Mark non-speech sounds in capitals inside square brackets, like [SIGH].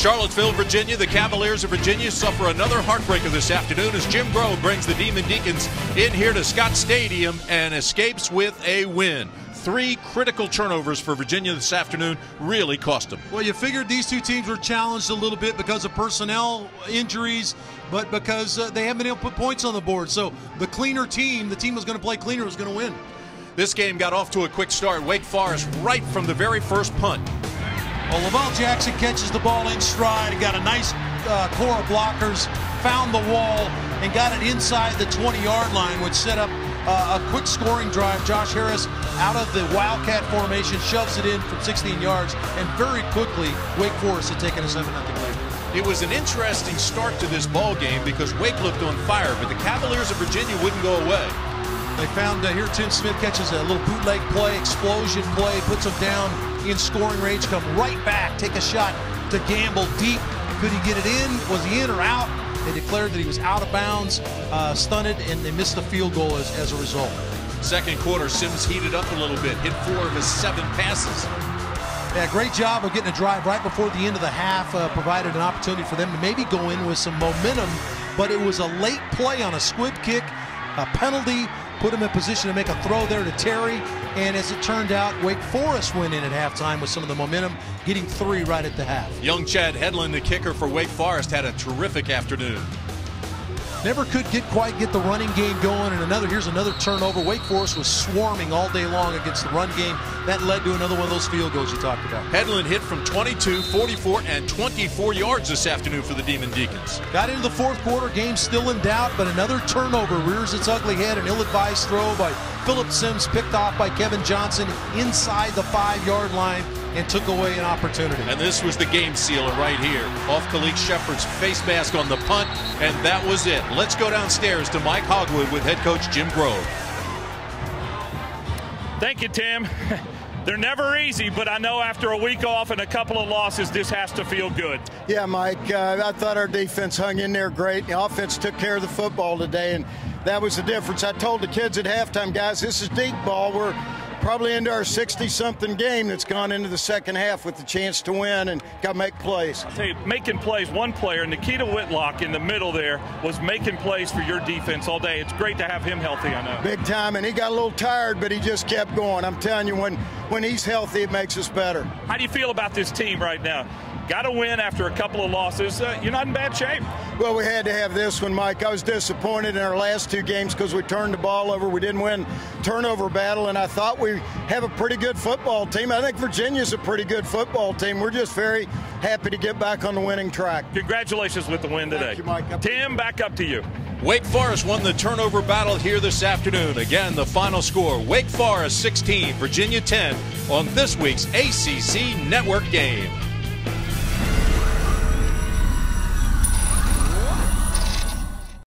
Charlottesville, Virginia, the Cavaliers of Virginia suffer another heartbreaker this afternoon as Jim Grobe brings the Demon Deacons in here to Scott Stadium and escapes with a win. Three critical turnovers for Virginia this afternoon really cost them. Well, you figured these two teams were challenged a little bit because of personnel injuries, but because uh, they haven't been able to put points on the board. So the cleaner team, the team was going to play cleaner, was going to win. This game got off to a quick start. Wake Forest right from the very first punt. Well, Lavelle Jackson catches the ball in stride and got a nice uh, core of blockers, found the wall, and got it inside the 20 yard line, which set up uh, a quick scoring drive. Josh Harris out of the Wildcat formation shoves it in from 16 yards, and very quickly, Wake Forest had taken a 7 0 lead. It was an interesting start to this ball game because Wake looked on fire, but the Cavaliers of Virginia wouldn't go away. They found uh, here Tim Smith catches a little bootleg play, explosion play, puts them down in scoring range, come right back, take a shot to Gamble deep. Could he get it in? Was he in or out? They declared that he was out of bounds, uh, stunted, and they missed the field goal as, as a result. Second quarter, Sims heated up a little bit, hit four of his seven passes. Yeah, great job of getting a drive right before the end of the half, uh, provided an opportunity for them to maybe go in with some momentum, but it was a late play on a squib kick, a penalty, put him in position to make a throw there to Terry. And as it turned out, Wake Forest went in at halftime with some of the momentum, getting three right at the half. Young Chad Hedlund, the kicker for Wake Forest, had a terrific afternoon. Never could get quite get the running game going, and another here's another turnover. Wake Forest was swarming all day long against the run game. That led to another one of those field goals you talked about. Hedlund hit from 22, 44, and 24 yards this afternoon for the Demon Deacons. Got into the fourth quarter, game still in doubt, but another turnover rears its ugly head. An ill-advised throw by Phillip Sims, picked off by Kevin Johnson inside the five-yard line and took away an opportunity. And this was the game sealer right here. Off Khalid Shepard's face mask on the punt, and that was it. Let's go downstairs to Mike Hogewood with head coach Jim Grobe. Thank you, Tim. [LAUGHS] They're never easy, but I know after a week off and a couple of losses, this has to feel good. Yeah, Mike, uh, I thought our defense hung in there great. The offense took care of the football today, and that was the difference. I told the kids at halftime, guys, this is deep ball. We're probably into our 60-something game that's gone into the second half with the chance to win and got to make plays. I'll tell you, making plays, one player, Nikita Whitlock in the middle there, was making plays for your defense all day. It's great to have him healthy, I know. Big time, and he got a little tired, but he just kept going. I'm telling you, when, when he's healthy, it makes us better. How do you feel about this team right now? Got to win after a couple of losses. Uh, you're not in bad shape. Well, we had to have this one, Mike. I was disappointed in our last two games because we turned the ball over. We didn't win turnover battle, and I thought we have a pretty good football team. I think Virginia's a pretty good football team. We're just very happy to get back on the winning track. Congratulations with the win today. Thank you, Mike. Tim, back up to you. Wake Forest won the turnover battle here this afternoon. Again, the final score Wake Forest 16, Virginia 10 on this week's ACC Network game.